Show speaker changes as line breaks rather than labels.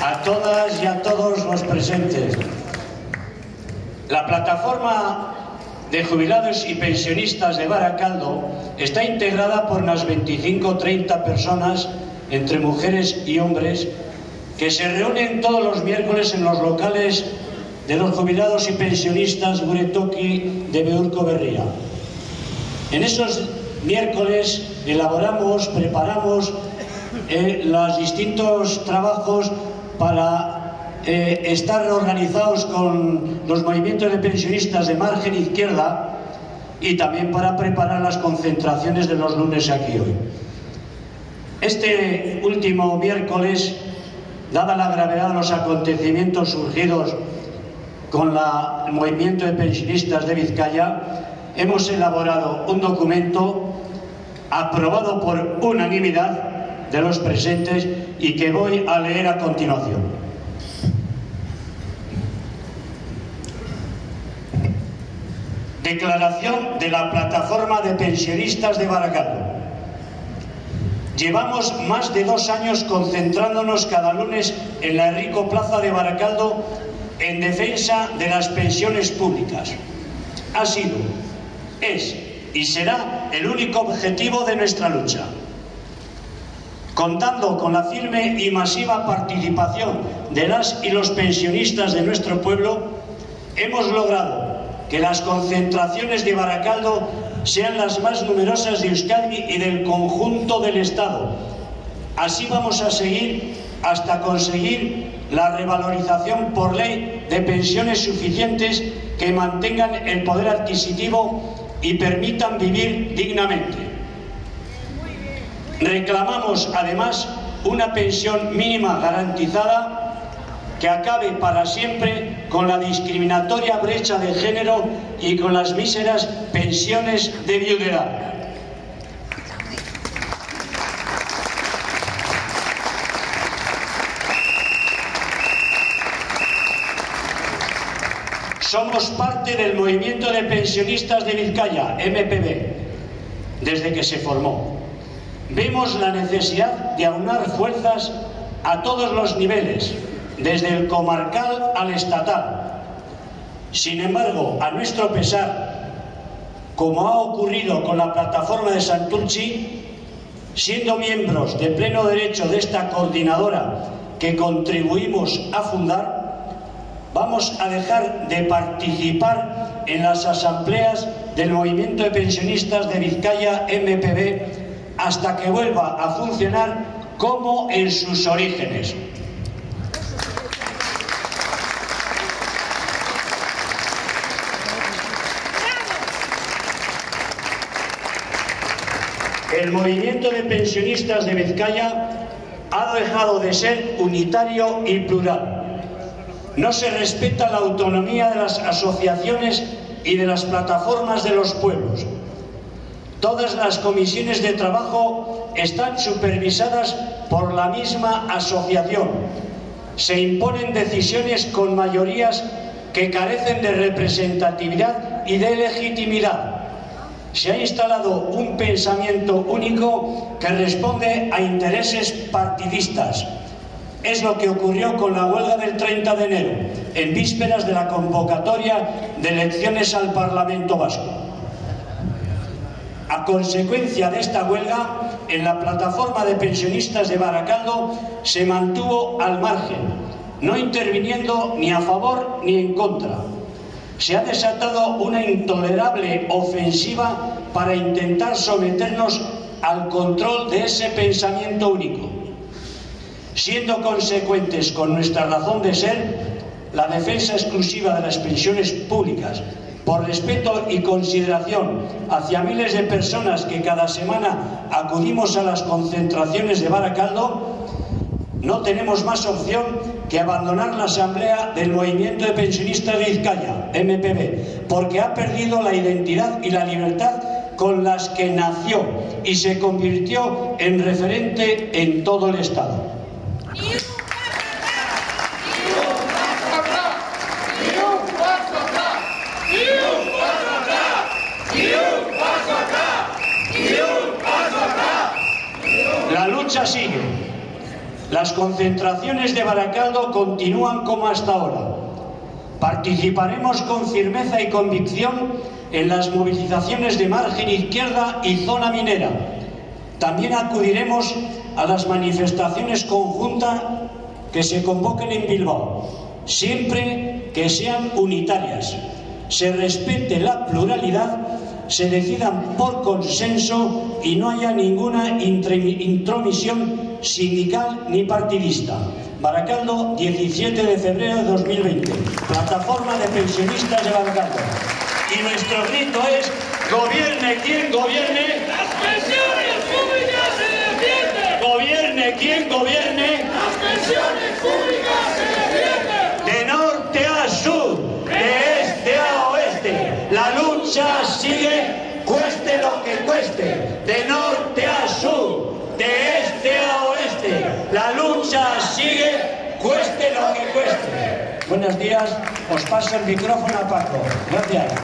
a todas y a todos los presentes. La plataforma de jubilados y pensionistas de Baracaldo está integrada por unas 25 o 30 personas, entre mujeres y hombres, que se reúnen todos los miércoles en los locales de los jubilados y pensionistas Guretoki de Beurco Berría. En esos miércoles elaboramos, preparamos eh, los distintos trabajos para eh, estar organizados con los movimientos de pensionistas de margen izquierda y también para preparar las concentraciones de los lunes aquí hoy. Este último miércoles, dada la gravedad de los acontecimientos surgidos con el movimiento de pensionistas de Vizcaya, hemos elaborado un documento aprobado por unanimidad de los presentes y que voy a leer a continuación. Declaración de la Plataforma de Pensionistas de Baracaldo. Llevamos más de dos años concentrándonos cada lunes en la Rico Plaza de Baracaldo en defensa de las pensiones públicas. Ha sido, es y será el único objetivo de nuestra lucha. Contando con la firme y masiva participación de las y los pensionistas de nuestro pueblo, hemos logrado que las concentraciones de Baracaldo sean las más numerosas de Euskadi y del conjunto del Estado. Así vamos a seguir hasta conseguir la revalorización por ley de pensiones suficientes que mantengan el poder adquisitivo y permitan vivir dignamente. Reclamamos además una pensión mínima garantizada que acabe para siempre con la discriminatoria brecha de género y con las míseras pensiones de viudedad. Somos parte del movimiento de pensionistas de Vizcaya, MPB, desde que se formó vemos la necesidad de aunar fuerzas a todos los niveles, desde el comarcal al estatal. Sin embargo, a nuestro pesar, como ha ocurrido con la plataforma de Santurci, siendo miembros de pleno derecho de esta coordinadora que contribuimos a fundar, vamos a dejar de participar en las asambleas del Movimiento de Pensionistas de Vizcaya MPB hasta que vuelva a funcionar como en sus orígenes. El movimiento de pensionistas de Vizcaya ha dejado de ser unitario y plural. No se respeta la autonomía de las asociaciones y de las plataformas de los pueblos. Todas las comisiones de trabajo están supervisadas por la misma asociación. Se imponen decisiones con mayorías que carecen de representatividad y de legitimidad. Se ha instalado un pensamiento único que responde a intereses partidistas. Es lo que ocurrió con la huelga del 30 de enero, en vísperas de la convocatoria de elecciones al Parlamento Vasco. Consecuencia de esta huelga, en la plataforma de pensionistas de Baracaldo se mantuvo al margen, no interviniendo ni a favor ni en contra. Se ha desatado una intolerable ofensiva para intentar someternos al control de ese pensamiento único. Siendo consecuentes con nuestra razón de ser, la defensa exclusiva de las pensiones públicas por respeto y consideración hacia miles de personas que cada semana acudimos a las concentraciones de Baracaldo, no tenemos más opción que abandonar la asamblea del Movimiento de Pensionistas de Vizcaya, MPB, porque ha perdido la identidad y la libertad con las que nació y se convirtió en referente en todo el Estado. Lucha sigue. Las concentraciones de Baracaldo continúan como hasta ahora. Participaremos con firmeza y convicción en las movilizaciones de margen izquierda y zona minera. También acudiremos a las manifestaciones conjuntas que se convoquen en Bilbao, siempre que sean unitarias, se respete la pluralidad, se decidan por consenso y no haya ninguna intromisión sindical ni partidista. Baracaldo, 17 de febrero de 2020. Plataforma de pensionistas de Baracaldo. Y nuestro grito es, gobierne quien gobierne.
Las pensiones públicas se defienden.
Gobierne quien gobierne.
Las pensiones públicas se defienden.
De norte a sur, de este a oeste. La lucha sigue, cueste lo De norte a sur, de este a oeste. La lucha sigue, cueste lo que cueste. Buenos días, os paso el micrófono a Paco. Gracias.